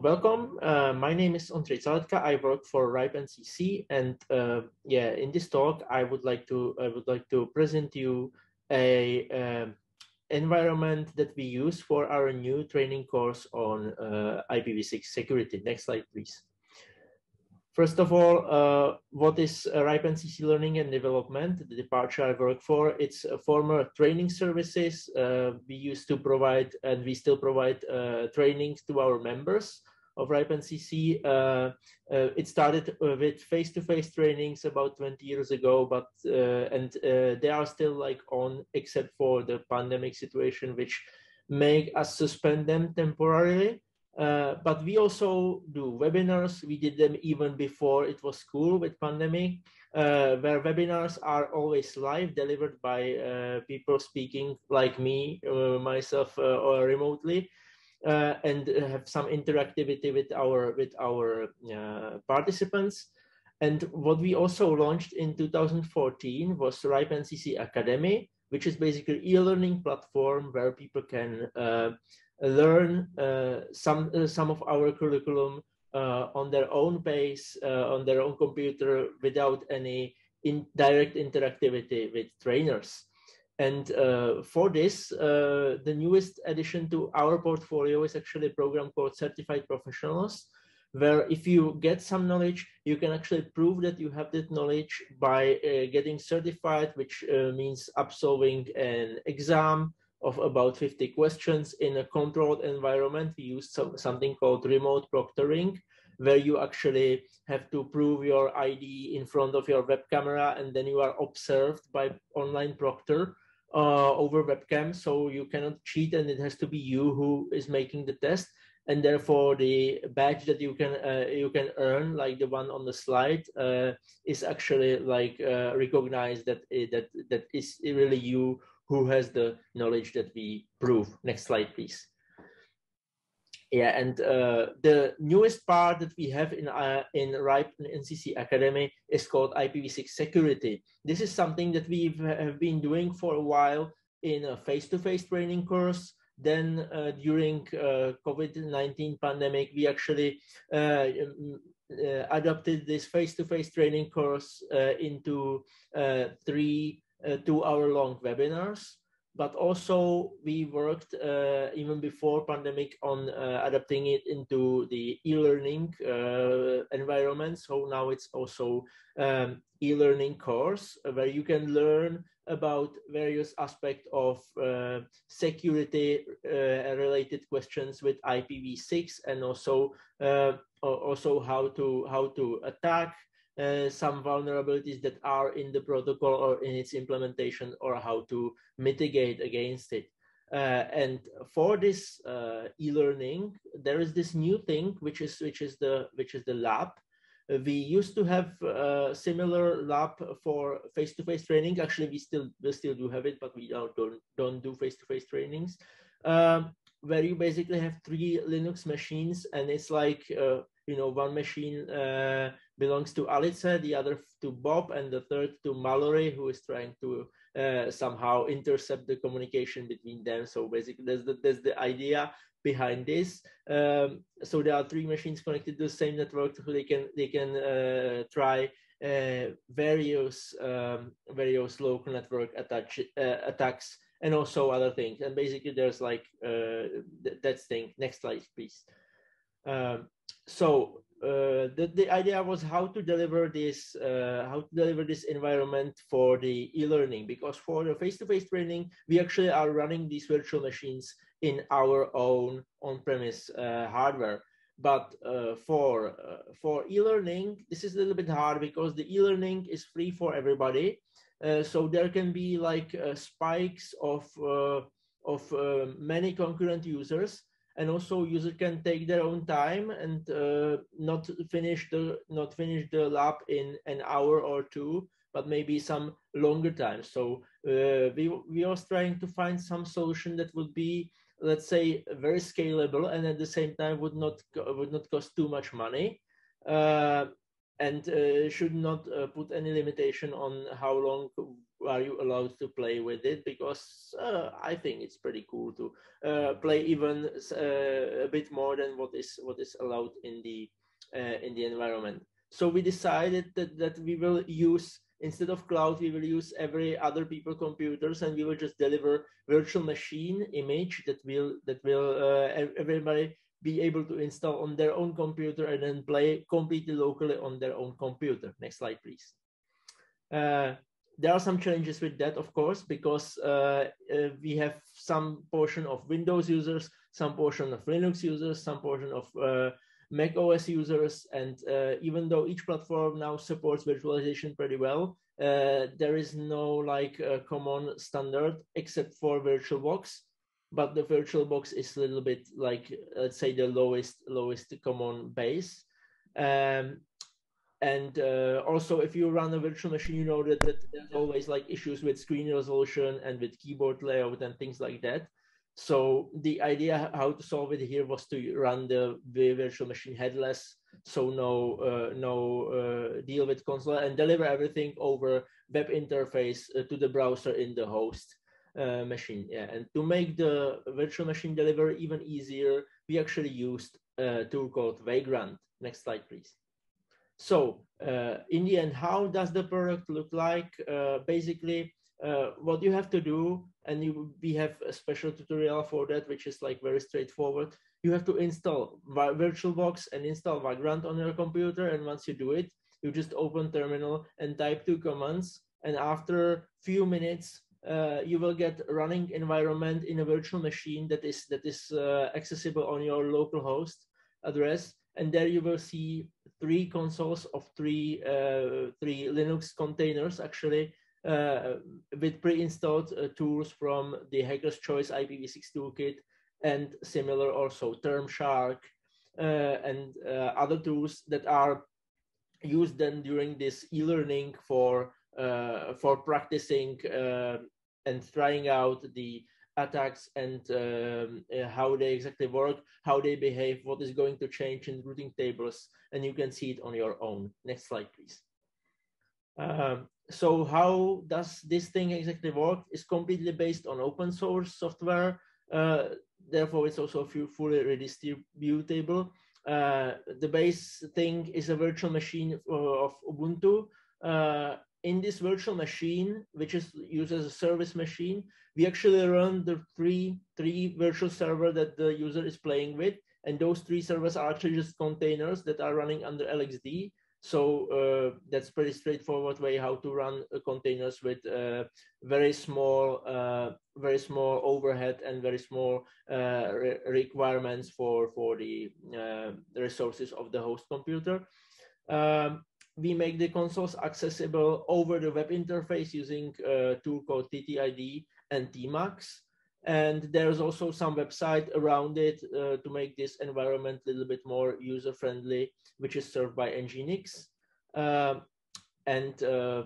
Welcome. Uh, my name is Ondrej Caletka. I work for RIPE NCC, and uh, yeah, in this talk, I would like to I would like to present you a um, environment that we use for our new training course on uh, IPv6 security. Next slide, please. First of all, uh, what is RIPE NCC Learning and Development, the departure I work for? It's a former training services. Uh, we used to provide, and we still provide uh, trainings to our members of RIPE NCC. Uh, uh, it started with face-to-face -face trainings about 20 years ago, but and they are still like on, except for the pandemic situation, which make us suspend them temporarily. Uh, but we also do webinars. We did them even before it was cool with pandemic, uh, where webinars are always live, delivered by uh, people speaking like me, uh, myself, uh, or remotely, and have some interactivity with our with our participants. And what we also launched in 2014 was RIPE NCC Academy, which is basically e-learning platform where people can learn uh, some uh, some of our curriculum uh, on their own pace, on their own computer, without any in direct interactivity with trainers. And uh, for this, uh, the newest addition to our portfolio is actually a program called Certified Professionals, where if you get some knowledge, you can actually prove that you have that knowledge by uh, getting certified, which means absolving an exam, of about 50 questions in a controlled environment. We use some, something called remote proctoring, where you actually have to prove your ID in front of your web camera, and then you are observed by online proctor uh, over webcam. So you cannot cheat, and it has to be you who is making the test. And therefore, the badge that you can uh, you can earn, like the one on the slide, uh, is actually like uh, recognized that that that is really you who has the knowledge that we prove. Next slide, please. Yeah, and uh, the newest part that we have in uh, in RIPE NCC Academy is called IPv6 security. This is something that we have been doing for a while in a face-to-face -face training course. Then uh, during uh, COVID-19 pandemic, we actually uh, uh, adopted this face-to-face -face training course into three uh, two hour long webinars but also we worked uh, even before pandemic on uh, adapting it into the e-learning uh, environment. So now it's also um, e-learning course where you can learn about various aspects of uh, security uh, related questions with IPv6 and also also how to how to attack uh, some vulnerabilities that are in the protocol or in its implementation or how to mitigate against it. Uh, and for this uh, e-learning, there is this new thing, which is which is the which is the lab. Uh, we used to have a similar lab for face-to-face training. Actually, we still we still do have it, but we don't don't, do face-to-face trainings. Um, where you basically have three Linux machines, and it's like uh, you know one machine uh, belongs to Alice, the other to Bob, and the third to Mallory, who is trying to uh, somehow intercept the communication between them. So basically, that's the, there's the idea behind this. Um, so there are three machines connected to the same network, so they can they can uh, try uh, various um, various local network attach, uh, attacks and also other things. And basically, there's like uh, th- that thing. Next slide, please. Um, so uh, the, the idea was how to deliver this uh, how to deliver this environment for the e-learning because for the face-to-face training we actually are running these virtual machines in our own on-premise uh, hardware. But uh, for uh, for e-learning this is a little bit hard because the e-learning is free for everybody. So there can be like spikes of of many concurrent users and also user can take their own time and uh, not finish the not finish the lab in an hour or two but maybe some longer time. So uh, we we are trying to find some solution that would be let's say very scalable and at the same time would not would not cost too much money uh, and uh, should not uh, put any limitation on how long are you allowed to play with it because uh, I think it's pretty cool to uh, play even uh, a bit more than what is what is allowed in the uh, in the environment. So we decided that that we will use instead of cloud we will use every other people computers and we will just deliver virtual machine image that will that will uh, everybody be able to install on their own computer and then play completely locally on their own computer. Next slide, please. Uh, there are some challenges with that, of course, because uh, uh, we have some portion of Windows users, some portion of Linux users, some portion of uh, Mac OS users, and uh, even though each platform now supports virtualization pretty well, uh, there is no like common standard except for VirtualBox. But the VirtualBox is a little bit like let's say the lowest lowest common base. Um, and uh, also if you run a virtual machine you know that, that, there's always like issues with screen resolution and with keyboard layout and things like that so the idea how to solve it here was to run the, the virtual machine headless so no uh, no uh, deal with console and deliver everything over web interface uh, to the browser in the host uh, machine. Yeah, and to make the virtual machine delivery even easier, we actually used a tool called Vagrant. Next slide, please. So uh, in the end, how does the product look like? Uh, basically, uh, what you have to do, and you, we have a special tutorial for that, which is like very straightforward. You have to install VirtualBox and install Vagrant on your computer. And once you do it, you just open terminal and type two commands. And after few minutes, uh, you will get running environment in a virtual machine that is that is uh, accessible on your local host address and there you will see three consoles of three uh, three linux containers actually uh, with pre-installed uh, tools from the hacker's choice ipv6 toolkit and similar also Term termshark and other tools that are used then during this e-learning for for practicing and trying out the attacks and um, uh, how they exactly work, how they behave, what is going to change in routing tables, and you can see it on your own. Next slide, please. Um, so how does this thing exactly work? It's completely based on open source software. Uh, therefore, it's also fully redistributable. Uh, the base thing is a virtual machine of Ubuntu. Uh, in this virtual machine, which is used as a service machine, we actually run the three, three virtual server that the user is playing with. And those three servers are actually just containers that are running under LXD. So uh, that's pretty straightforward way how to run uh, containers with uh, very small, uh, very small overhead and very small uh, re requirements for for the, uh, resources of the host computer. Um, we make the consoles accessible over the web interface using a tool called ttyd and tmux. And there's also some website around it uh, to make this environment a little bit more user-friendly, which is served by Nginx. Uh, and uh,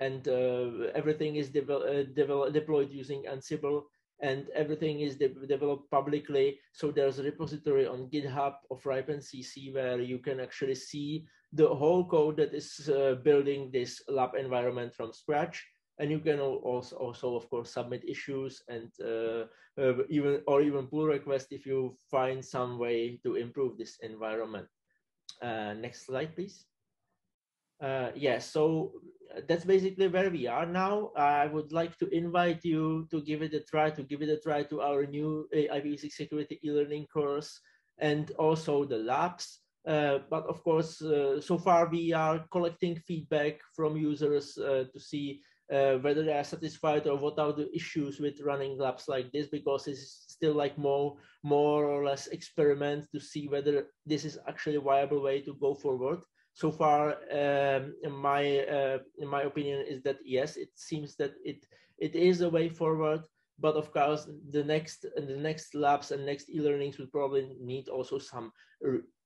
and uh, everything is uh, deployed using Ansible and everything is de developed publicly. So there's a repository on GitHub of RIPE NCC where you can actually see the whole code that is uh, building this lab environment from scratch. And you can also, also of course, submit issues and uh, uh, even or even pull requests if you find some way to improve this environment. Uh, next slide, please. Uh, yes, yeah, so that's basically where we are now. I would like to invite you to give it a try, to give it a try to our new IPv6 security e-learning course and also the labs. Uh, but of course, uh, so far we are collecting feedback from users uh, to see whether they are satisfied or what are the issues with running labs like this because it's still like more more or less experiment to see whether this is actually a viable way to go forward so far, um, my uh, my opinion, is that yes, it seems that it it is a way forward. But of course, the next the next labs and next e-learnings will probably need also some,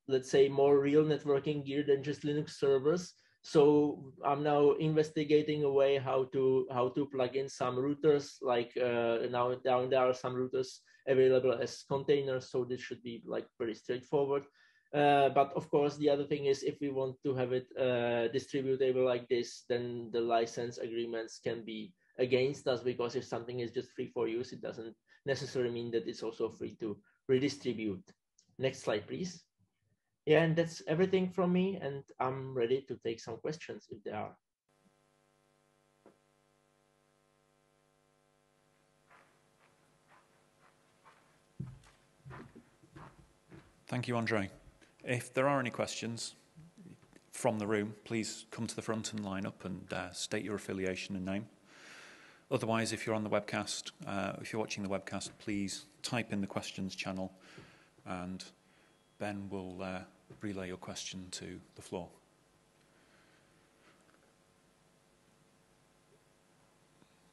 let's say, more real networking gear than just Linux servers. So I'm now investigating a way how to how to plug in some routers. Like uh, now down there are some routers available as containers, so this should be like pretty straightforward. Uh, but of course, the other thing is if we want to have it uh, distributable like this, then the license agreements can be against us because if something is just free for use, it doesn't necessarily mean that it's also free to redistribute. Next slide, please. Yeah, and that's everything from me, and I'm ready to take some questions if there are. Thank you, Andre. If there are any questions from the room, please come to the front and line up and uh, state your affiliation and name. Otherwise, if you're on the webcast, uh, if you're watching the webcast, please type in the questions channel and Ben will uh, relay your question to the floor.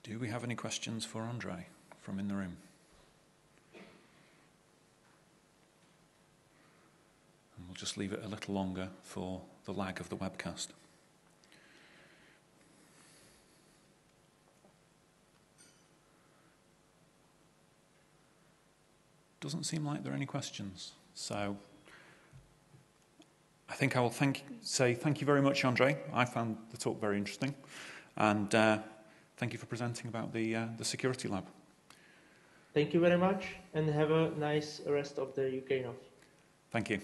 Do we have any questions for Andre from in the room? And we'll just leave it a little longer for the lag of the webcast. Doesn't seem like there are any questions. So I think I will thank, say thank you very much, Andre. I found the talk very interesting. And uh, thank you for presenting about the, uh, the security lab. Thank you very much and have a nice rest of the UKNOF. Thank you.